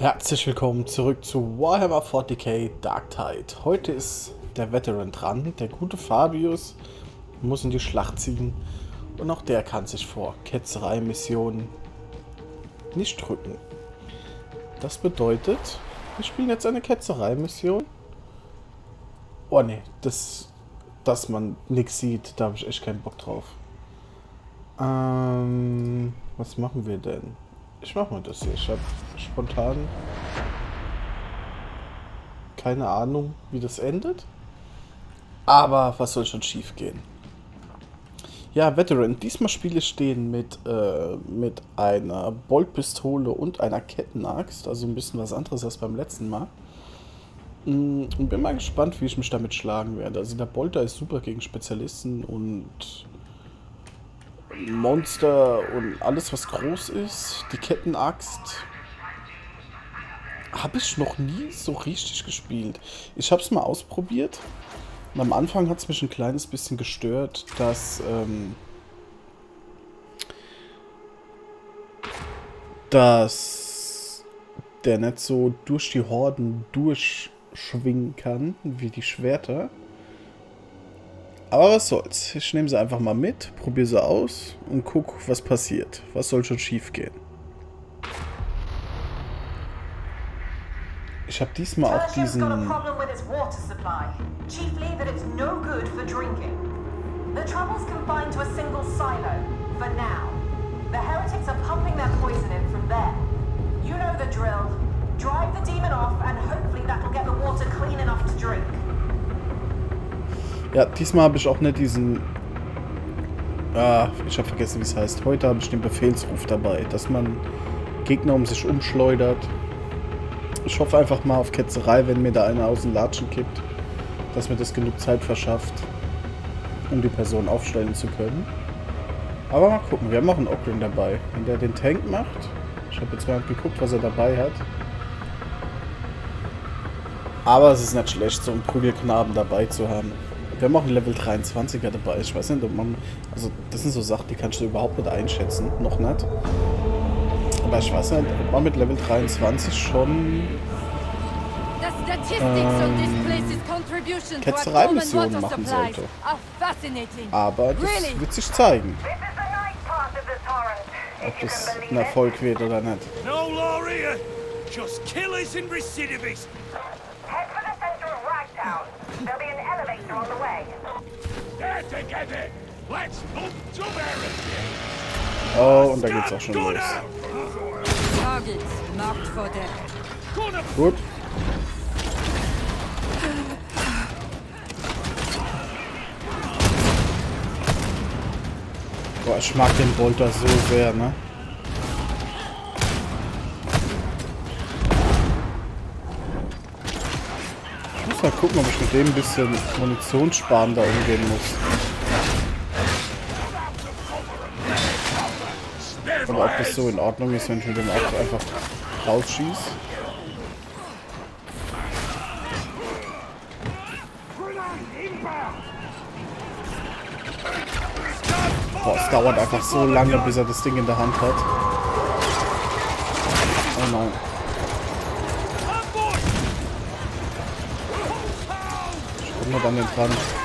Herzlich willkommen zurück zu Warhammer 40k Dark Tide. Heute ist der Veteran dran. Der gute Fabius muss in die Schlacht ziehen. Und auch der kann sich vor Ketzerei-Missionen nicht drücken. Das bedeutet, wir spielen jetzt eine Ketzerei-Mission. Oh ne, das, dass man nichts sieht, da habe ich echt keinen Bock drauf. Ähm, was machen wir denn? Ich mach mal das hier. Ich habe spontan keine Ahnung, wie das endet. Aber was soll schon schief gehen? Ja, Veteran. Diesmal spiele ich stehen mit, äh, mit einer Boltpistole und einer Kettenaxt. Also ein bisschen was anderes als beim letzten Mal. Mm, und bin mal gespannt, wie ich mich damit schlagen werde. Also der Bolter ist super gegen Spezialisten und Monster und alles, was groß ist. Die Kettenaxt habe ich noch nie so richtig gespielt. Ich habe es mal ausprobiert. Und am Anfang hat es mich ein kleines bisschen gestört, dass, ähm, dass der nicht so durch die Horden durchschwingen kann, wie die Schwerter. Aber was soll's. Ich nehme sie einfach mal mit, probiere sie aus und guck, was passiert. Was soll schon schief gehen. Ich habe diesmal auch diesen... The trouble's confined to a single silo, for now. The heretics are pumping their poison in from there. You know the drill. Drive the demon off and hopefully that'll get the water clean enough to drink. Ja, diesmal habe ich auch nicht diesen... Ah, ich habe vergessen, wie es heißt. Heute habe ich den Befehlsruf dabei, dass man Gegner um sich umschleudert. Ich hoffe einfach mal auf Ketzerei, wenn mir da einer aus dem Latschen kippt, dass mir das genug Zeit verschafft, um die Person aufstellen zu können. Aber mal gucken, wir haben auch einen Okrin dabei. Wenn der den Tank macht, ich habe jetzt mal geguckt, was er dabei hat. Aber es ist nicht schlecht, so einen Prügelknaben dabei zu haben. Wir haben auch einen Level 23er dabei. Ich weiß nicht, ob man... Also, das sind so Sachen, die kannst du überhaupt nicht einschätzen. Noch nicht. Aber ich weiß nicht, ob man mit Level 23 schon... Ähm, Ketzereimissionen machen sollte. Aber das wird sich zeigen. Ob das ein Erfolg wird oder nicht. No law here. Just killers and recidivists. Oh, und da geht's auch schon los. Gut. Boah, ich mag den Bolter so sehr, ne? muss mal gucken, ob ich mit dem ein bisschen Munitionssparen da umgehen muss. Oder ob das so in Ordnung ist, wenn ich mit dem auch einfach rausschieße. Boah, es dauert einfach so lange, bis er das Ding in der Hand hat. Oh nein. kommt man dann denn dran?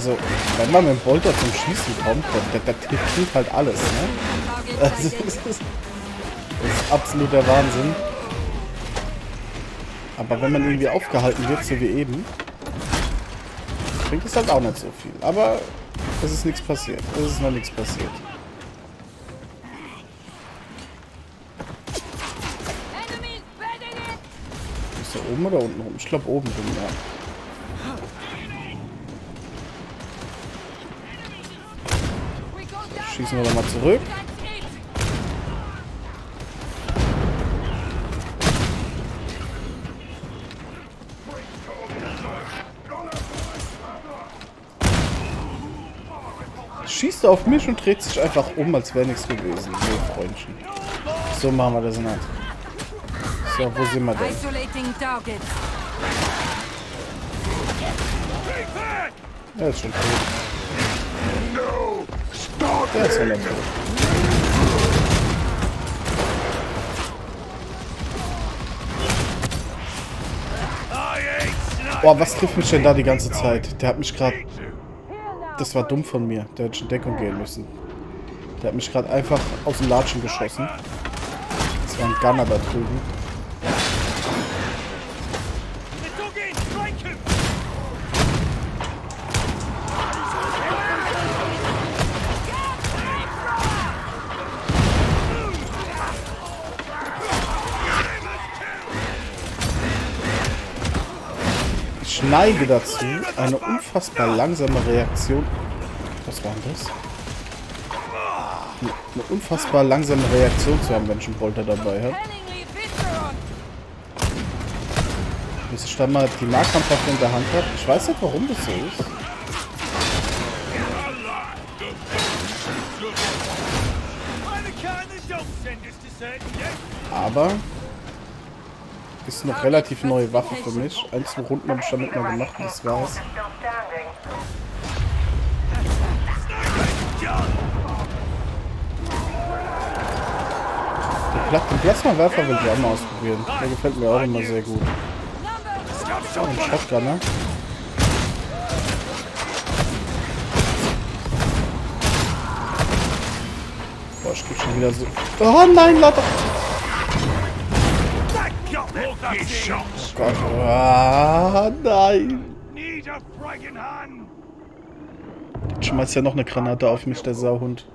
Also, wenn man mit dem Bolter zum Schießen kommt, der, der, der trifft halt alles, ne? Das ist, das ist absoluter Wahnsinn. Aber wenn man irgendwie aufgehalten wird, so wie eben, bringt es halt auch nicht so viel. Aber es ist nichts passiert. Es ist noch nichts passiert. Ist er oben oder unten rum? Ich glaube oben rum, ja. Schießen wir doch mal zurück. schießt auf mich und dreht sich einfach um, als wäre nichts gewesen. So, Freundchen. So machen wir das nicht. So, wo sind wir denn? Er ist schon tot. Der ist ja tot. Boah, was trifft mich denn da die ganze Zeit? Der hat mich gerade... Das war dumm von mir. Der hätte schon Deckung gehen müssen. Der hat mich gerade einfach aus dem Latschen geschossen. Das war ein Gunner da drüben. Neige dazu, eine unfassbar langsame Reaktion... Was war denn das? Eine, unfassbar langsame Reaktion zu haben, wenn einen Bolter dabei Viceron. Bis ich dann mal die Nahkampfwaffe in der Hand habe. Ich weiß nicht, warum das so ist. Aber ist noch relativ neue Waffe für mich. Ein, zwei Runden habe ich damit mal gemacht und das war's. Den, Pla den Plasmawerfer will ich auch mal ausprobieren. Der gefällt mir auch immer sehr gut. Oh, ein Shotgunner. Boah, ich krieg schon wieder so... Oh nein, Lotte! Gott. Ah, nein! Jetzt schmeißt ja noch eine Granate auf mich, der Sauhund.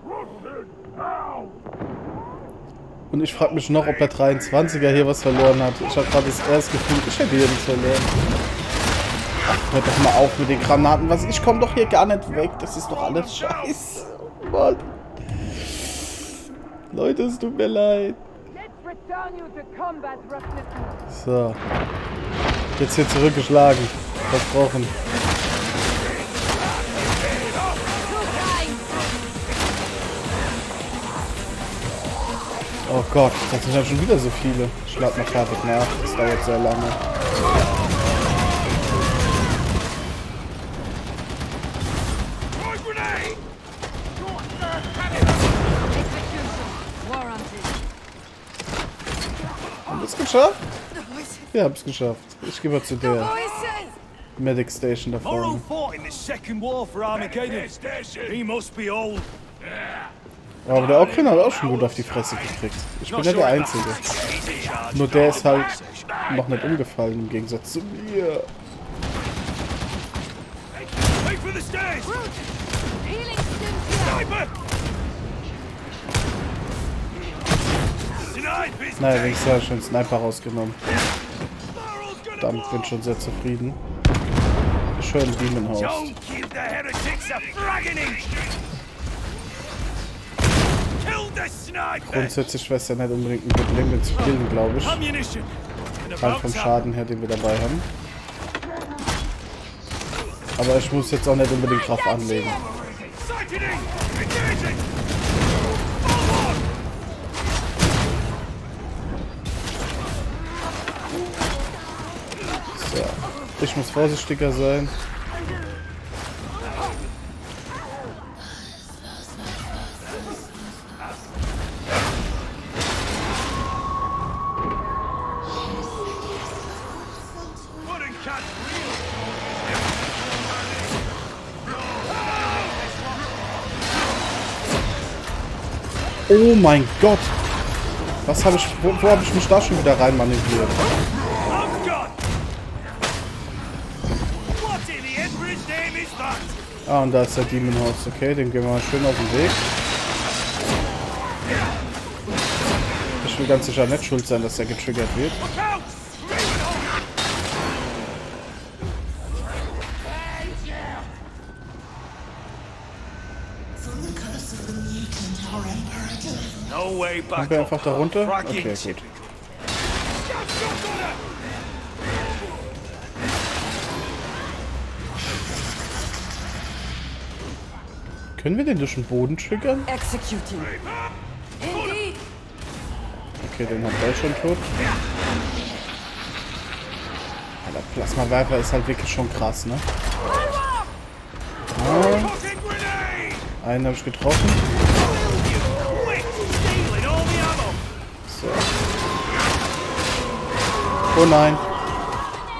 Und ich frage mich noch, ob der 23er hier was verloren hat. Ich habe gerade das erste Gefühl, ich hätte hier nichts verloren. Ach, hört doch mal auf mit den Granaten. Was? Ich komme doch hier gar nicht weg. Das ist doch alles scheiße. Mann. Leute, es tut mir leid. So. Jetzt hier zurückgeschlagen. Versprochen. Oh Gott, das sind ja schon wieder so viele. Schlag mal fertig nach. Das dauert sehr lange. Haben wir es geschafft? Geschafft. Ich gehe mal zu der. Medic Station da vorne. Aber der Okrina hat auch schon gut auf die Fresse gekriegt. Ich bin ja der Einzige. Nur der ist halt noch nicht umgefallen im Gegensatz zu mir. Wait for the stairs! Healing stims Naja, wenigstens habe ich schon Sniper rausgenommen. Damit bin ich schon sehr zufrieden. Schön Demon House. Grundsätzlich wäre es ja nicht unbedingt ein Problem, den zu killen, glaube ich. Rein vom. Schaden her, den wir dabei haben. Aber ich muss jetzt auch nicht unbedingt drauf anlegen. Ich muss vorsichtiger sein. Oh mein Gott! Was habe ich. Wo, wo habe ich mich da schon wieder rein Ah, und da ist der Demon House. Okay, den gehen wir mal schön auf den Weg. Ich will ganz sicher nicht schuld sein, dass er getriggert wird. Kommen wir einfach da runter? Okay, gut. Können wir den durch den Boden triggern? Executing. Okay, den hat er schon tot. Alter, Plasmawerfer ist halt wirklich schon krass, ne? Ja, grenade! einen habe ich getroffen. So. Oh nein.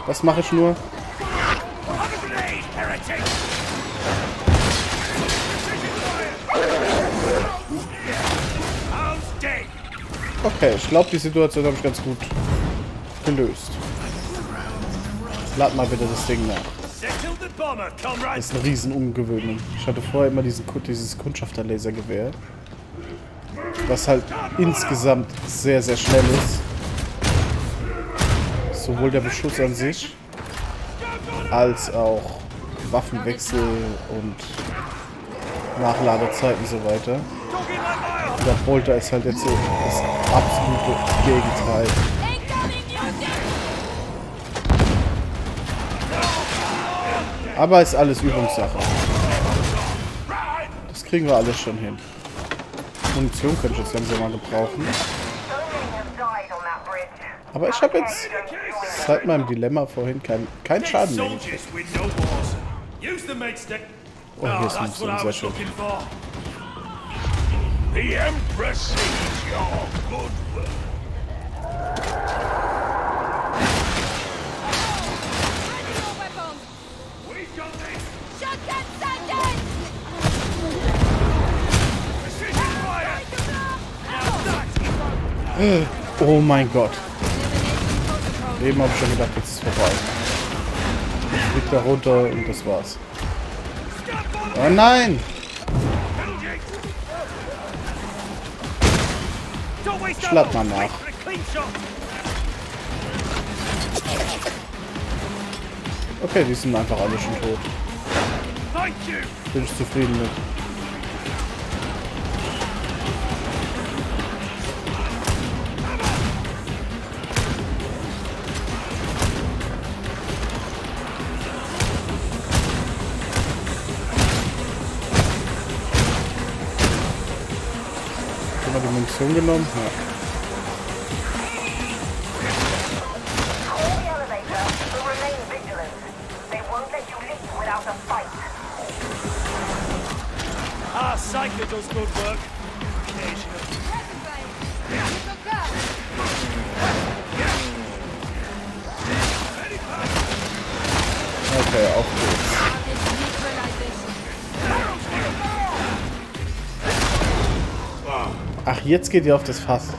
Was mache ich nur? Okay, ich glaube, die Situation habe ich ganz gut gelöst. Lad mal bitte das Ding nach. Das ist eine riesen Umgewöhnung. Ich hatte vorher immer diesen, dieses Kundschafterlasergewehr. Was halt insgesamt sehr, sehr schnell ist. Sowohl der Beschuss an sich, als auch Waffenwechsel und Nachladezeiten und so weiter. Der Bolter ist halt jetzt so das absolute Gegenteil. Aber ist alles Übungssache. Das kriegen wir alles schon hin. Munition könnte ich jetzt langsam mal gebrauchen. Aber ich habe jetzt seit meinem Dilemma vorhin kein, kein Schaden mehr. Oh, hier ist Munition, sehr schön. The Empress sees your goodwill. Oh mein Gott. Eben habe ich schon gedacht, jetzt ist es vorbei. Ich da runter und das war's. Oh nein! Schlag mal nach. Okay, die sind einfach alle schon tot. Bin ich zufrieden mit. Munition genommen? Ja. Jetzt geht ihr auf das Fass.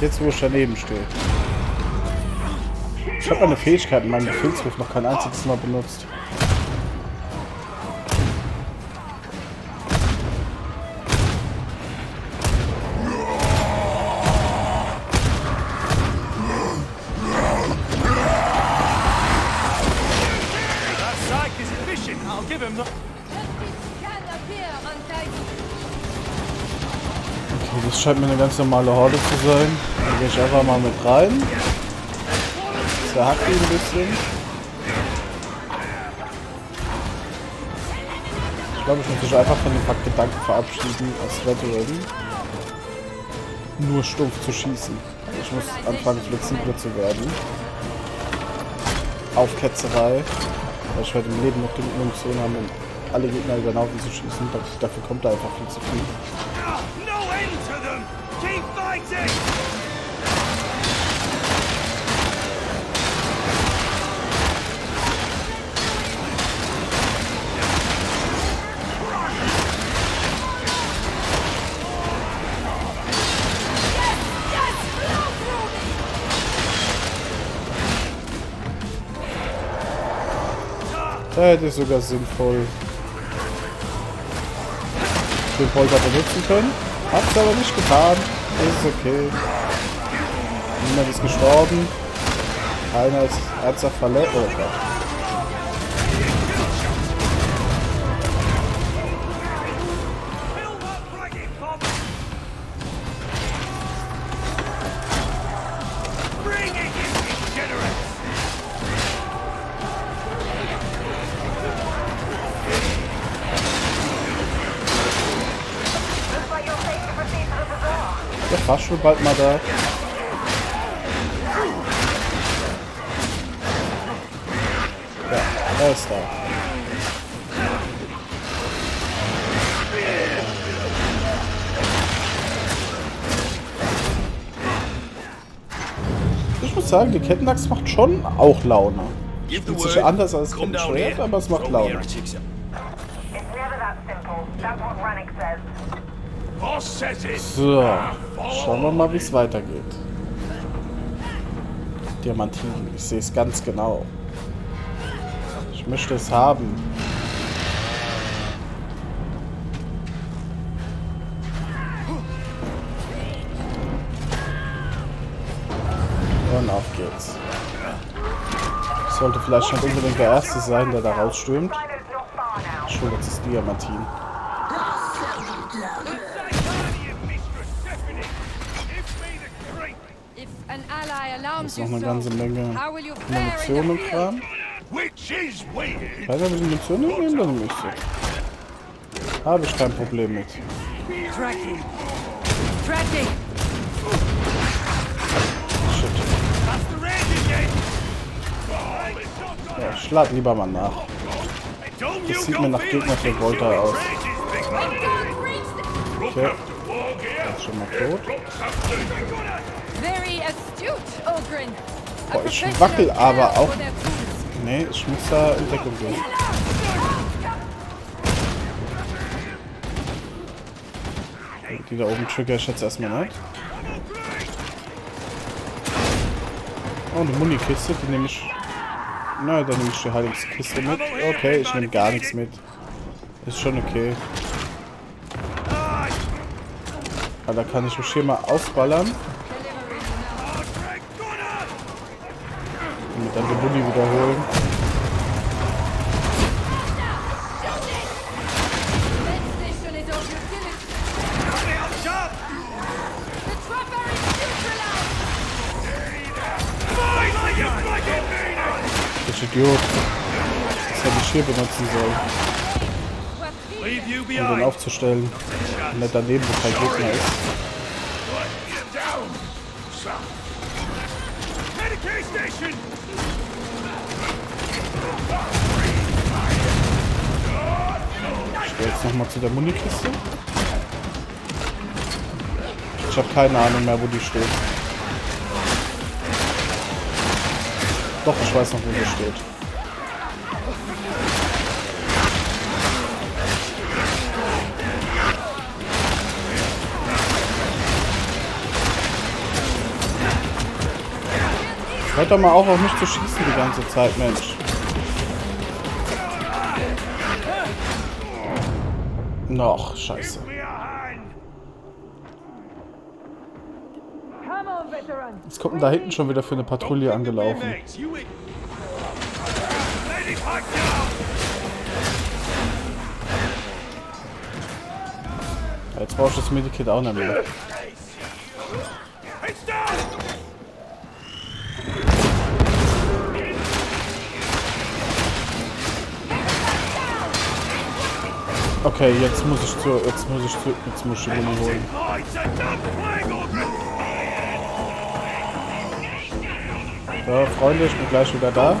Jetzt, wo ich daneben stehe. Ich habe meine Fähigkeit in meinem Befehlsruf noch kein einziges Mal benutzt. Scheint mir eine ganz normale Horde zu sein. Dann gehe ich einfach mal mit rein. Zerhack ihn ein bisschen. Ich glaube, ich muss mich einfach von dem Gedanken verabschieden, als Veteran nur stumpf zu schießen. Ich muss anfangen, flexibler zu werden. Auf Ketzerei. Weil ich werde im Leben noch genug Munition haben, um alle Gegner über den Haufen zu schießen. Dafür kommt da einfach viel zu viel. Keep fighting. Da hätte ich sogar sinnvoll den Polter benutzen können. Hab's aber nicht getan. Ist okay. Niemand ist gestorben. Keiner ist ernsthaft verletzt. Oh Gott. war schon bald mal da. Ja, er ist da. Ich muss sagen, die Kettenachs macht schon auch Laune. Sieht sich anders als Kettenschwert, aber es macht Laune. So schauen wir mal, wie es weitergeht. Diamantin, ich sehe es ganz genau. Ich möchte es haben. Und auf geht's. Sollte vielleicht nicht unbedingt der Erste sein, der da rausstürmt. Entschuldigung, das ist Diamantin. Ist noch you eine ganze Menge how will you fare in Munition und? Kram. Will die Munition nehmen, dann sie. Habe ich kein Problem mit. Tracking. Tracking. Shit. Ja, schlag lieber mal nach. Das sieht mir nach Gegner für Volta aus. Okay, ist schon mal tot. Boah, ich wackel aber auch. Nee, ich muss da in Deckung gehen. Die da oben trigger ich jetzt erstmal nicht. Oh, eine Munikiste, die nehme ich. Na, dann nehme ich die Heilungskiste mit. Okay, ich nehme gar nichts mit. Ist schon okay. Aber da kann ich mich hier mal ausballern. Und dann den Bulli wiederholen. Ich Idiot. Das hätte ich hier benutzen sollen, um den aufzustellen. Und nicht daneben, wo kein Gegner ist. Jetzt nochmal zu der Munikiste. Ich habe keine Ahnung mehr, wo die steht. Doch, ich weiß noch, wo sie steht. Hört doch mal auf, auf mich zu schießen die ganze Zeit, Mensch. Noch, scheiße. Was kommt denn da hinten schon wieder für eine Patrouille angelaufen? Jetzt brauche ich das Medikit auch nicht mehr. Okay, jetzt muss ich zu, jetzt muss ich zu, jetzt muss ich die Muni holen. So, Freunde, ich bin gleich wieder da.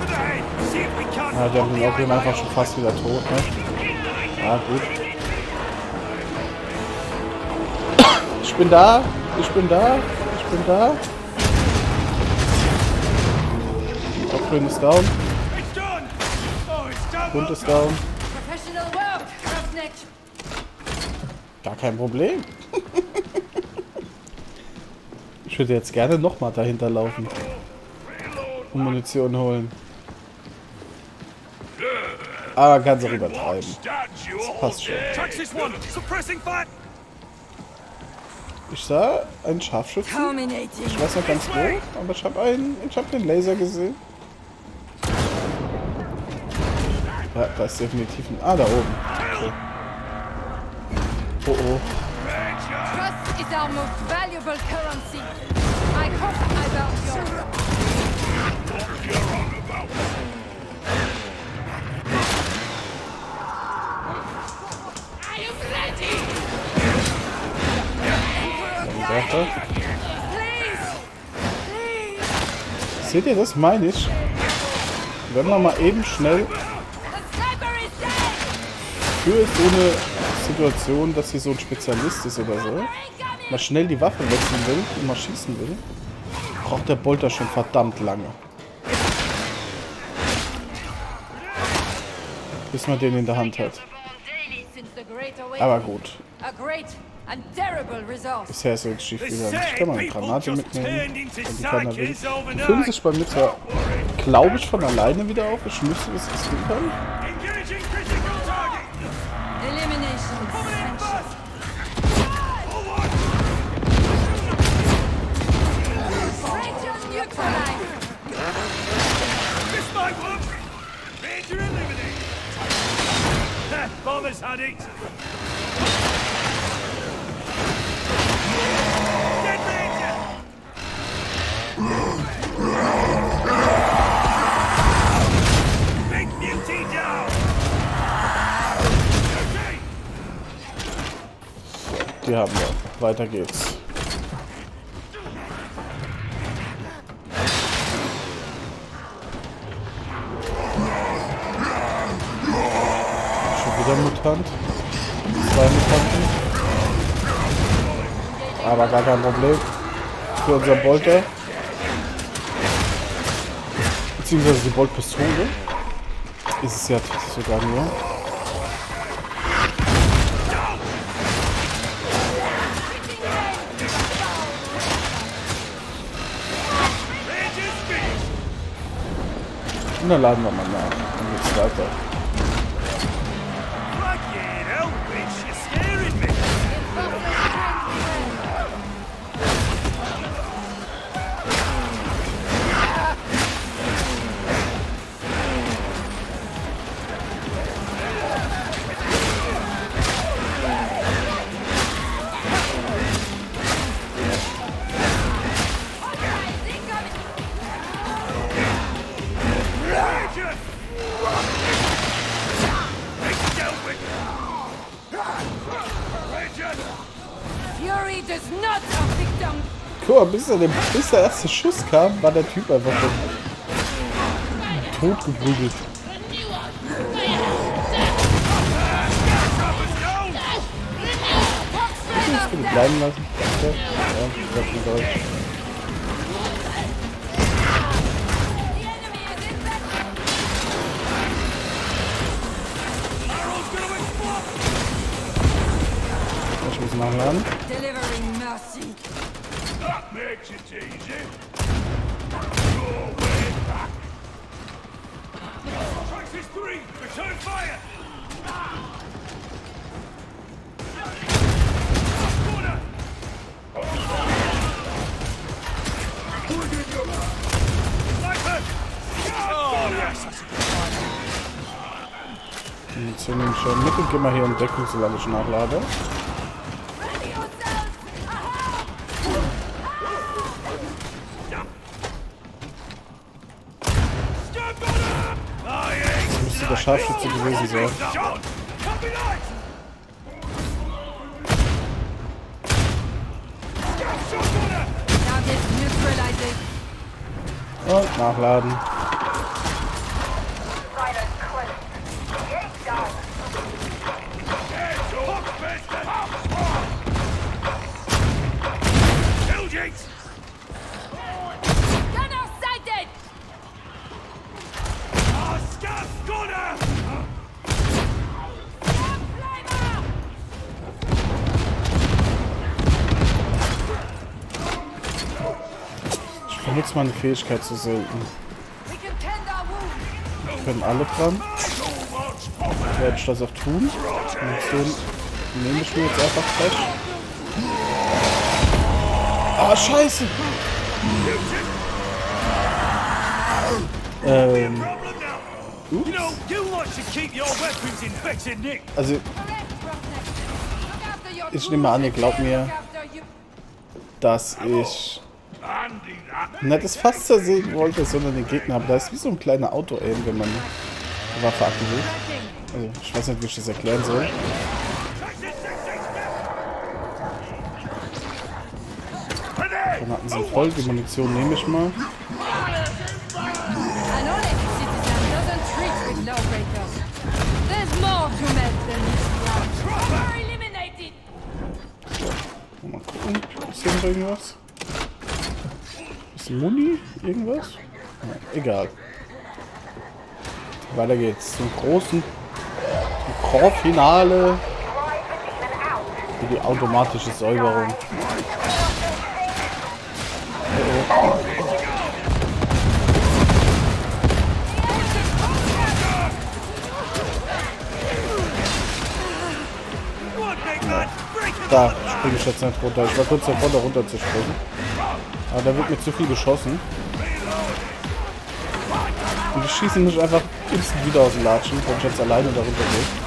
Ja, der bin auch einfach schon fast wieder tot, ne? Ja, gut. Ich bin da, ich bin da, ich bin da. Oprin ist down. Hund ist down. Gar kein Problem. Ich würde jetzt gerne nochmal dahinter laufen. Und Munition holen. Aber kannst auch übertreiben. Statue Passt schon. Ich sah einen Scharfschützen. Ich weiß noch ganz wo, aber ich habe einen, ich habe den Laser gesehen. Ja, da ist definitiv ein. Ah, da oben. Okay. Oh oh. Trust is our most valuable currency. I hope I bound your I am ready. Warte. Please, please. Seht ihr das? Meine ich. Wenn man mal eben schnell für so eine Situation, dass sie so ein Spezialist ist oder so, mal schnell die Waffe wechseln will und mal schießen will, braucht der Bolter schon verdammt lange. Bis man den in der Hand hat. Aber gut, bisher ist es schief gegangen. Ich kann mal eine Granate mitnehmen. Und die kann er will. overnight. sich bei mir glaube ich, von alleine wieder auf. Ich müsste das tun können. That bomber's had it. Die haben wir. Weiter geht's. Wieder ein Mutant. Zwei Mutanten. Aber gar kein Problem. Für unser Bolter. Beziehungsweise die Boltpistole. Ist es ja sogar nur. Und dann laden wir mal nach. Dann geht's weiter. Bis der, bis der erste Schuss kam, war der Typ einfach schon tot geprügelt. Choppers down. Ich bleiben lassen. Ja. Arrow's gonna explode. Ich muss nachladen. Munition nehme ich schon mit und geh mal hier in Deckung, solange nachlade. Her. Target neutralizing. Und nachladen. Meine Fähigkeit zu wounds. Können alle dran. Werde ich das auch tun. Munition nehme ich mir jetzt einfach gleich. Ah, scheiße! Ähm, nick. also Ich nehme an, ihr glaubt mir. Dass ich Nicht das Fass zersägen wollte, sondern den Gegner habe. Da ist wie so ein kleiner Auto-Aim, wenn man die Waffe aktiviert. Also, ich weiß nicht, wie ich das erklären soll. Granaten sind voll, die Munition nehme ich mal. Mal gucken. Ist hier noch irgendwas? Muni? Irgendwas? Ja, egal. Weiter geht's zum großen zum Grand Finale für die automatische Säuberung. Da springe ich jetzt nicht runter. Ich war kurz davor, da runter zu springen. Aber da wird mir zu viel geschossen. Und die schießen mich einfach instant wieder aus dem Latschen, wenn ich jetzt alleine darunter gehe.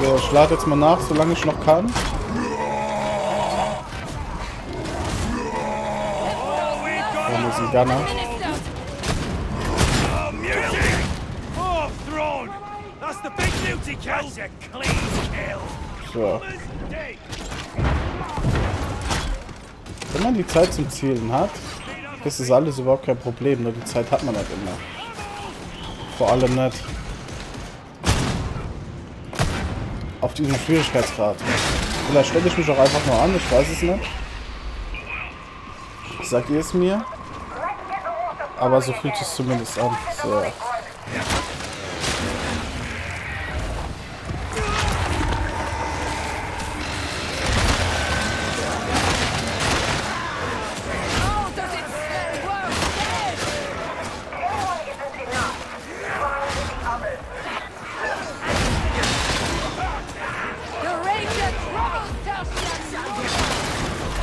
So, ich lade jetzt mal nach, solange ich noch kann. Kill! So. Wenn man die Zeit zum Zielen hat, ist das alles überhaupt kein Problem. Nur die Zeit hat man nicht immer. Vor allem nicht auf diesem Schwierigkeitsgrad. Vielleicht stelle ich mich auch einfach nur an, ich weiß es nicht. Sagt ihr es mir? Aber so fühlt es zumindest an. So.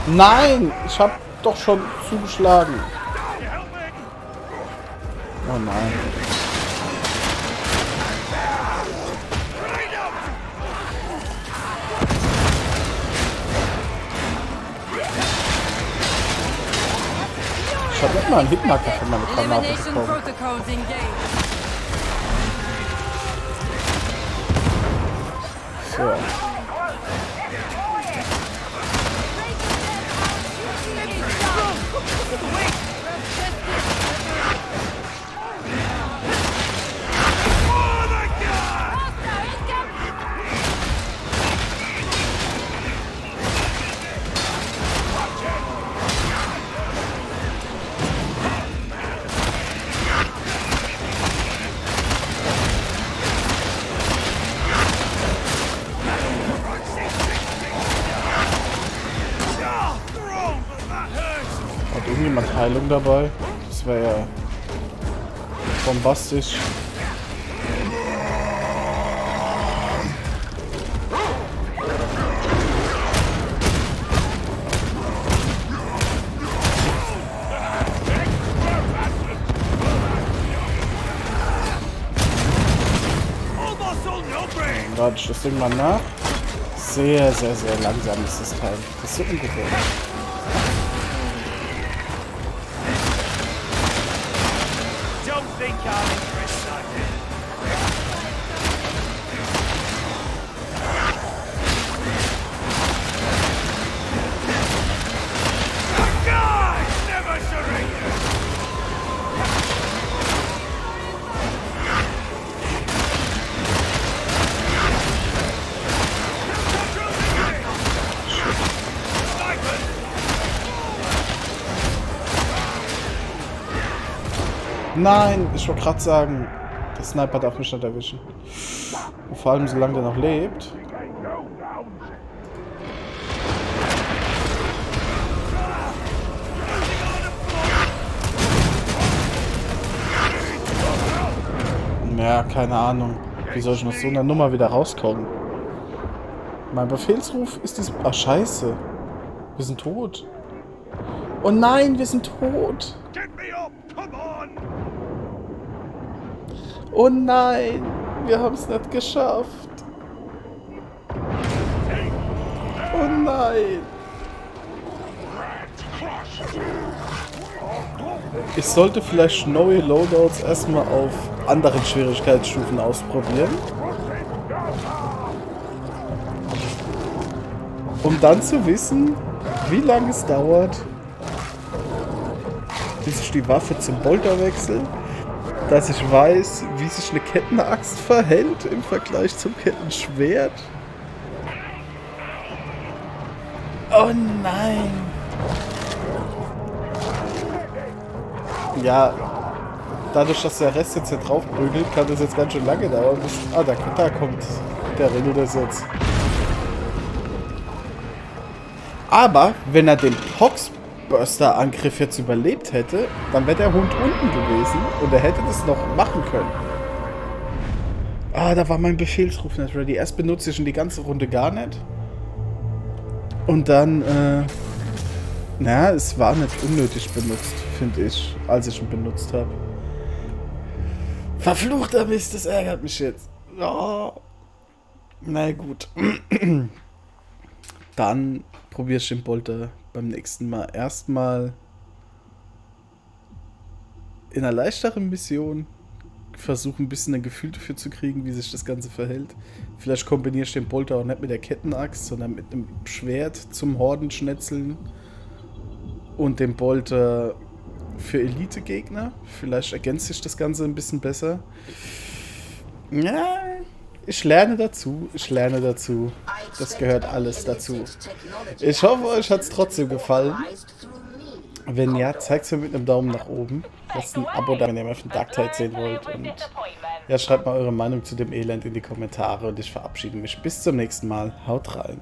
Nein! Ich hab doch schon zugeschlagen. Oh nein. Ich hab nicht mal einen Hitmarker für meine Granate Elimination bekommen. So. Heilung dabei? Das wäre ja bombastisch. Das Ding mal nach. Sehr, sehr, sehr langsam ist das Teil. Das ist so ungefähr. Nein, ich wollte gerade sagen, der Sniper darf mich nicht erwischen. Und vor allem, solange der noch lebt. Ja, keine Ahnung. Wie soll ich aus so einer Nummer wieder rauskommen? Mein Befehlsruf ist dies... Ach, scheiße. Wir sind tot. Oh nein, wir sind tot. Get me up! Come on! Oh nein, wir haben es nicht geschafft. Oh nein. Ich sollte vielleicht neue Loadouts erstmal auf anderen Schwierigkeitsstufen ausprobieren. Um dann zu wissen, wie lange es dauert, bis ich die Waffe zum Bolter wechsle. Dass ich weiß, wie sich eine Kettenaxt verhält im Vergleich zum Kettenschwert. Oh nein. Ja, dadurch, dass der Rest jetzt hier drauf prügelt, kann das jetzt ganz schön lange dauern. Bis, ah, da, da kommt der Renault das jetzt. Aber wenn er den Poxburster-Angriff jetzt überlebt hätte, dann wäre der Hund unten gewesen und er hätte das noch machen können. Ah, da war mein Befehlsruf nicht ready. Erst benutze ich schon die ganze Runde gar nicht. Und dann, äh... Naja, es war nicht unnötig benutzt, finde ich, als ich ihn benutzt habe. Verfluchter Mist, das ärgert mich jetzt. Oh. Na gut. Dann probiere ich den Bolter beim nächsten Mal erstmal in einer leichteren Mission versuche ein bisschen ein Gefühl dafür zu kriegen, wie sich das Ganze verhält. Vielleicht kombiniere ich den Bolter auch nicht mit der Kettenaxt, sondern mit einem Schwert zum Hordenschnetzeln und dem Bolter für Elite-Gegner. Vielleicht ergänzt sich das Ganze ein bisschen besser. Ja, ich lerne dazu. Ich lerne dazu. Das gehört alles dazu. Ich hoffe, euch hat es trotzdem gefallen. Wenn ja, zeigt es mir mit einem Daumen nach oben. Lasst ein Abo da, wenn ihr mehr von Dark Tide sehen wollt. Und ja, schreibt mal eure Meinung zu dem Elend in die Kommentare. Und ich verabschiede mich. Bis zum nächsten Mal. Haut rein.